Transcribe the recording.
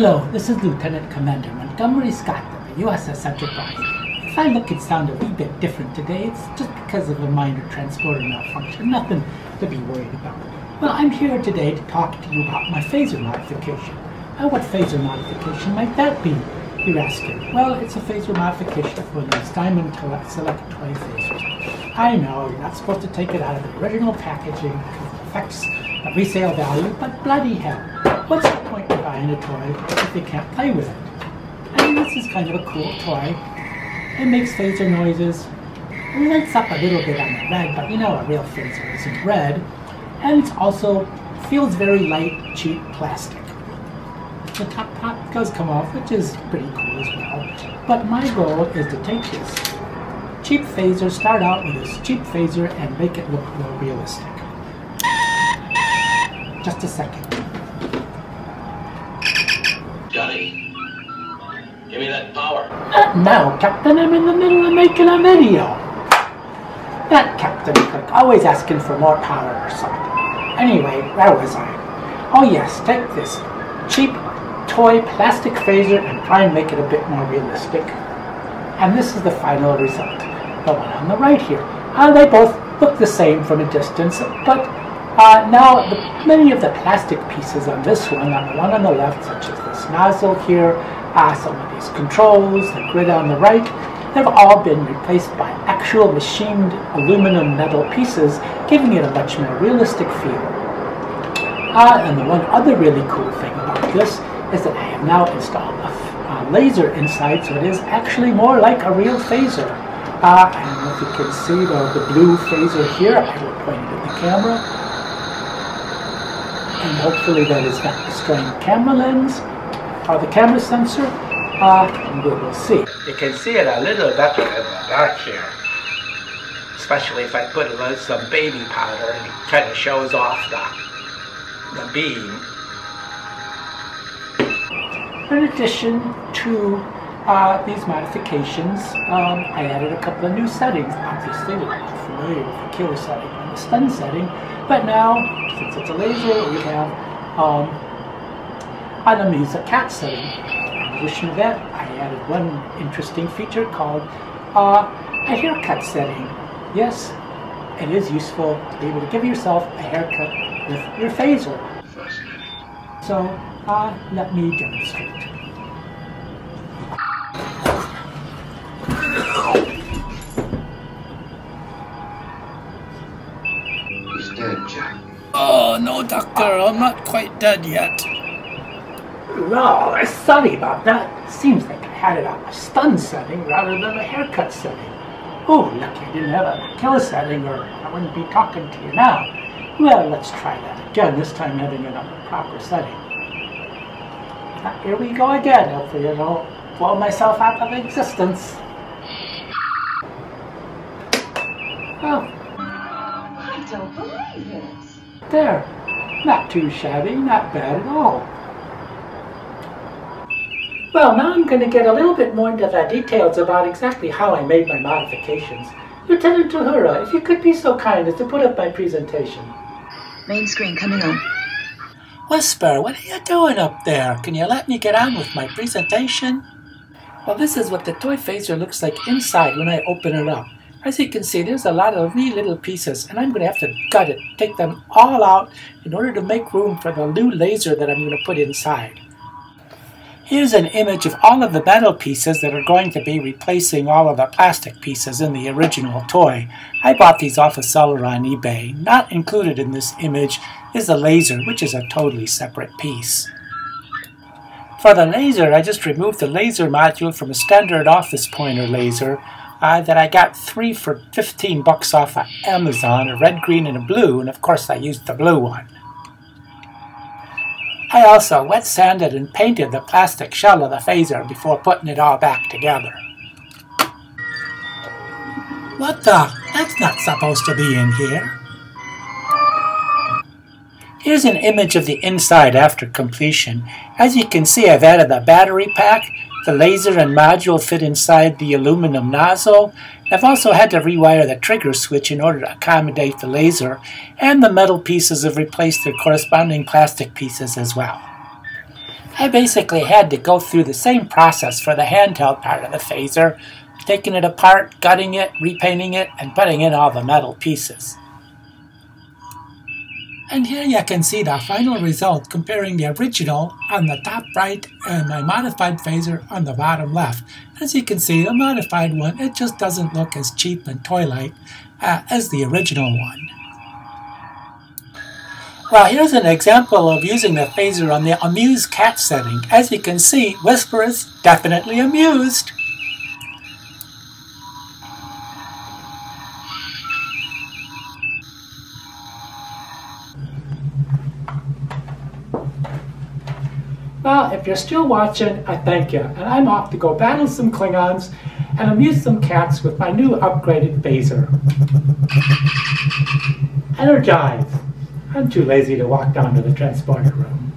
Hello, this is Lieutenant Commander Montgomery Scott of the USS Enterprise. If I look and sound a wee bit different today, it's just because of a minor transporter malfunction, nothing to be worried about. Well, I'm here today to talk to you about my phaser modification. Now, what phaser modification might that be, you're asking? Well, it's a phaser modification for these Diamond Select Toy phasers. I know, you're not supposed to take it out of the original packaging because it affects the resale value, but bloody hell, what's the a toy if you can't play with it? Mean, this is kind of a cool toy. It makes phaser noises. It lights up a little bit on the red, but you know a real phaser isn't red. And it also feels very light, cheap plastic. The top top does come off, which is pretty cool as well. But my goal is to take this cheap phaser, start out with this cheap phaser, and make it look more realistic. Just a second. Give me that power. Uh, now, Captain, I'm in the middle of making a video. That Captain Kirk, always asking for more power or something. Anyway, where was I? Oh yes, take this cheap toy plastic phaser and try and make it a bit more realistic. And this is the final result. The one on the right here. Uh, they both look the same from a distance, but uh, now the, many of the plastic pieces on this one, on the one on the left, such as this nozzle here, uh, some of these controls, the grid on the right, they've all been replaced by actual machined aluminum metal pieces, giving it a much more realistic feel. Uh, and the one other really cool thing about this is that I have now installed a laser inside, so it is actually more like a real phaser. Uh, I don't know if you can see the, the blue phaser here. I will point it at the camera. And hopefully that is not destroying the camera lens or the camera sensor. Uh, and we will see. You can see it a little better in the dark here. Especially if I put some baby powder and it kind of shows off the, the beam. In addition to uh, these modifications, um, I added a couple of new settings. Obviously, we're familiar with the killer setting stun setting, but now, since it's a laser, we have um, an Amisa cat setting. In addition to that, I added one interesting feature called uh, a haircut setting. Yes, it is useful to be able to give yourself a haircut with your phaser. So, uh, let me demonstrate. Quite dead yet. No, sorry about that. Seems like I had it on a stun setting rather than a haircut setting. Oh, lucky I didn't have a killer setting or I wouldn't be talking to you now. Well, let's try that again, this time having it on the proper setting. Ah, Here we go again. Hopefully I don't blow myself out of existence. Oh, I don't believe it. there. Not too shabby, not bad at all. Well, now I'm going to get a little bit more into the details about exactly how I made my modifications. Lieutenant Uhura, if you could be so kind as to put up my presentation. Main screen coming on. Whisper, what are you doing up there? Can you let me get on with my presentation? Well, this is what the toy phaser looks like inside when I open it up. As you can see, there's a lot of wee little pieces, and I'm going to have to gut it, take them all out in order to make room for the new laser that I'm going to put inside. Here's an image of all of the metal pieces that are going to be replacing all of the plastic pieces in the original toy. I bought these off a seller on eBay. Not included in this image is the laser, which is a totally separate piece. For the laser, I just removed the laser module from a standard office pointer laser uh, that I got three for 15 bucks off of Amazon, a red, green, and a blue, and of course I used the blue one. I also wet sanded and painted the plastic shell of the phaser before putting it all back together. What the? That's not supposed to be in here. Here's an image of the inside after completion. As you can see, I've added the battery pack, the laser and module fit inside the aluminum nozzle. I've also had to rewire the trigger switch in order to accommodate the laser, and the metal pieces have replaced their corresponding plastic pieces as well. I basically had to go through the same process for the handheld part of the phaser, taking it apart, gutting it, repainting it, and putting in all the metal pieces. And here you can see the final result comparing the original on the top right and my modified phaser on the bottom left. As you can see, the modified one, it just doesn't look as cheap and toy-like uh, as the original one. Well, here's an example of using the phaser on the Amuse Cat setting. As you can see, Whisper is definitely amused. Well, if you're still watching, I thank you. And I'm off to go battle some Klingons and amuse some cats with my new upgraded phaser. Energize! I'm too lazy to walk down to the transporter room.